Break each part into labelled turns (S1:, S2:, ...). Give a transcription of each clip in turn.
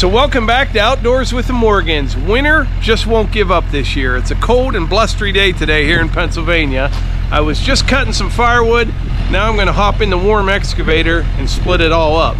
S1: So welcome back to Outdoors with the Morgans. Winter just won't give up this year. It's a cold and blustery day today here in Pennsylvania. I was just cutting some firewood. Now I'm gonna hop in the warm excavator and split it all up.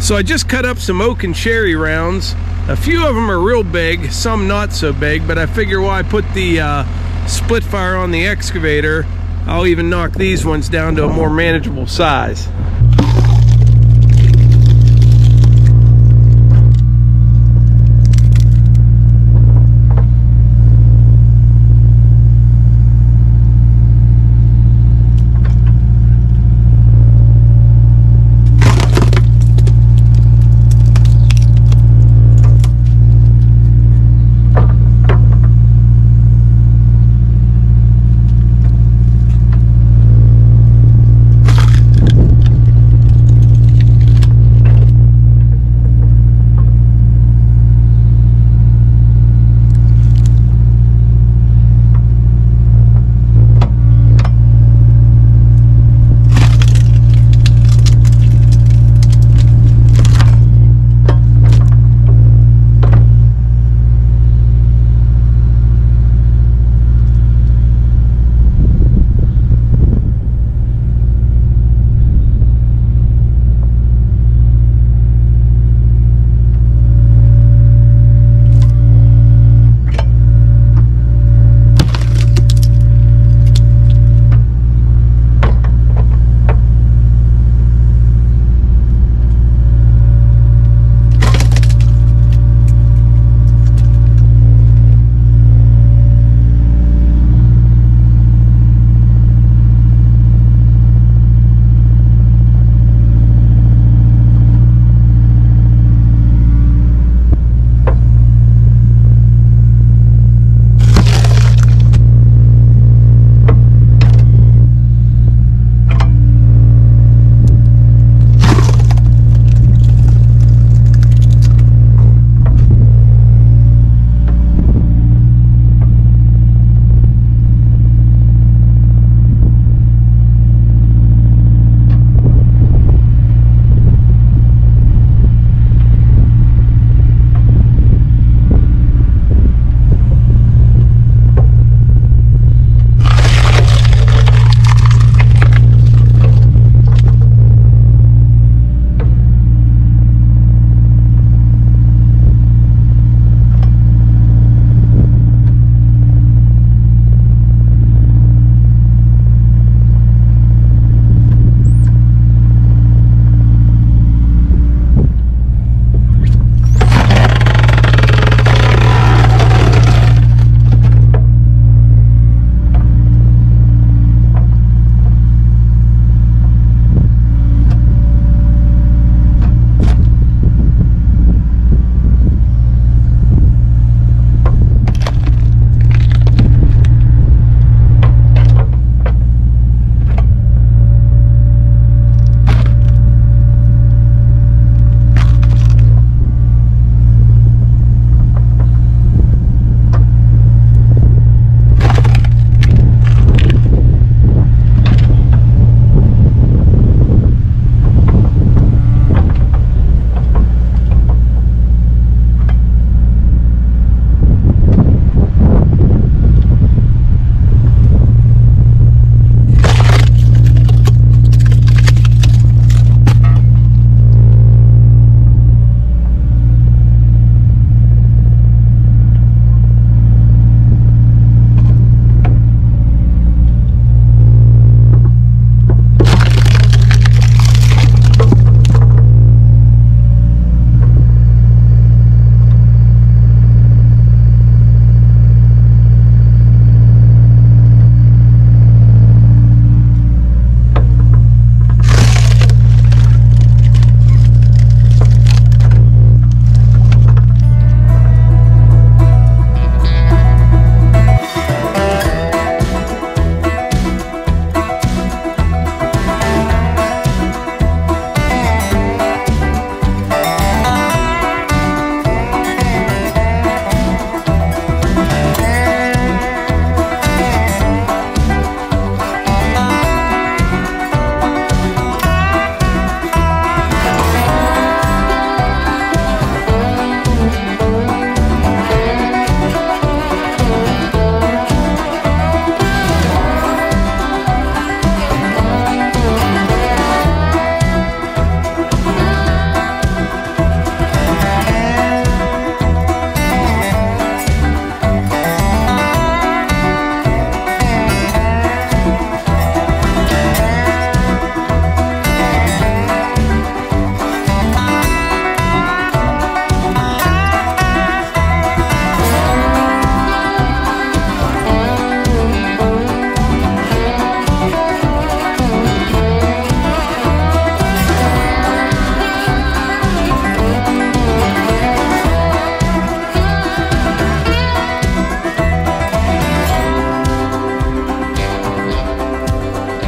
S1: So I just cut up some oak and cherry rounds. A few of them are real big, some not so big, but I figure while I put the uh, split fire on the excavator, I'll even knock these ones down to a more manageable size.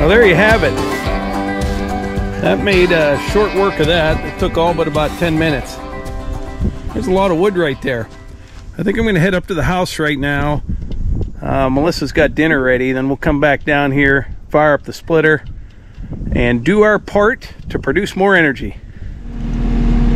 S1: Well, there you have it. That made uh, short work of that. It took all but about 10 minutes. There's a lot of wood right there. I think I'm going to head up to the house right now. Uh, Melissa's got dinner ready. Then we'll come back down here, fire up the splitter, and do our part to produce more energy.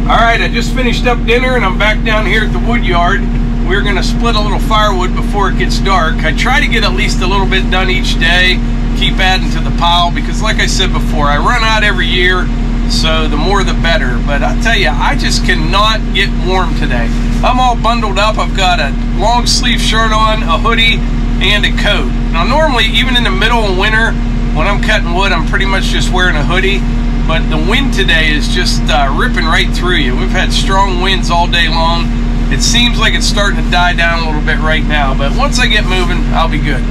S1: All right, I just finished up dinner and I'm back down here at the wood yard. We're gonna split a little firewood before it gets dark. I try to get at least a little bit done each day, keep adding to the pile because like I said before, I run out every year, so the more the better. But I tell you, I just cannot get warm today. I'm all bundled up. I've got a long sleeve shirt on, a hoodie, and a coat. Now normally, even in the middle of winter, when I'm cutting wood, I'm pretty much just wearing a hoodie but the wind today is just uh, ripping right through you. We've had strong winds all day long. It seems like it's starting to die down a little bit right now, but once I get moving, I'll be good.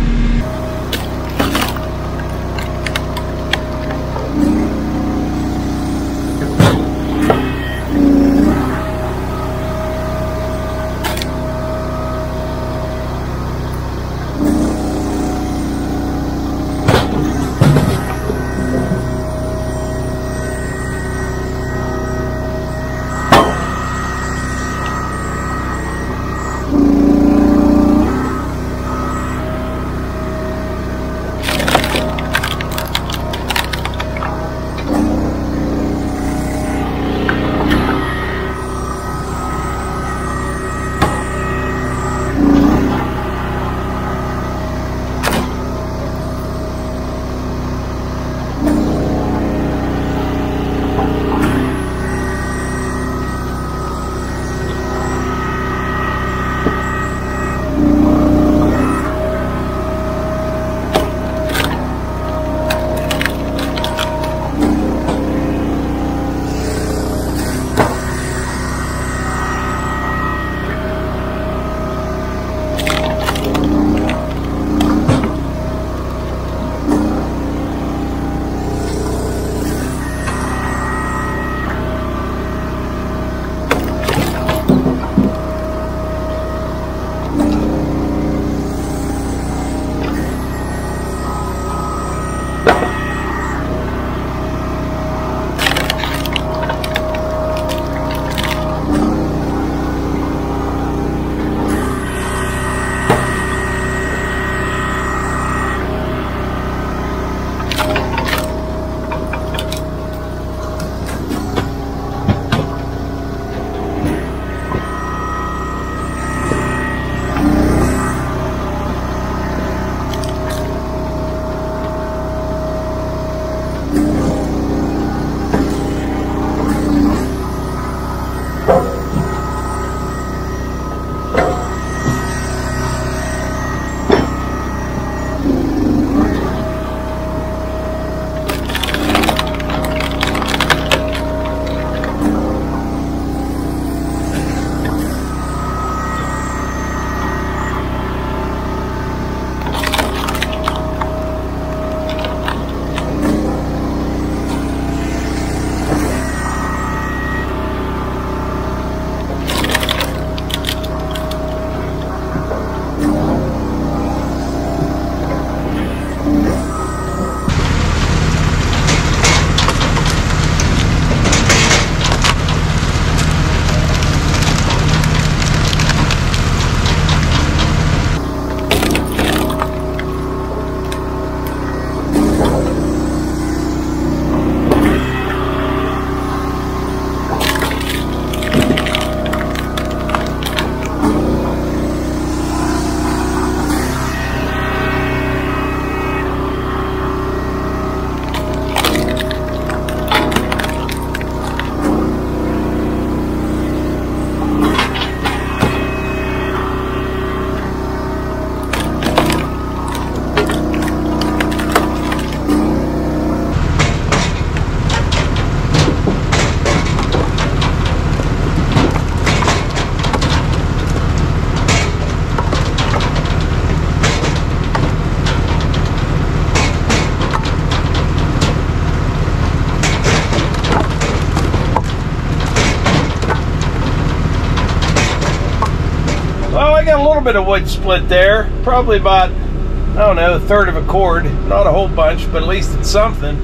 S1: Bit of wood split there, probably about I don't know, a third of a cord. Not a whole bunch, but at least it's something.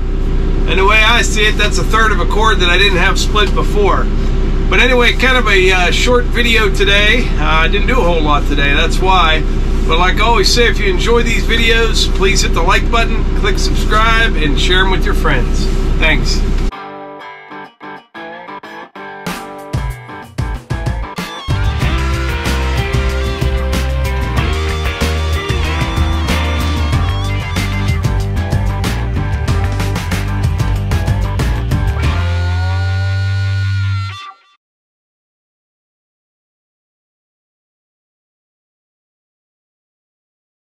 S1: And the way I see it, that's a third of a cord that I didn't have split before. But anyway, kind of a uh, short video today. Uh, I didn't do a whole lot today, that's why. But like I always say, if you enjoy these videos, please hit the like button, click subscribe, and share them with your friends. Thanks.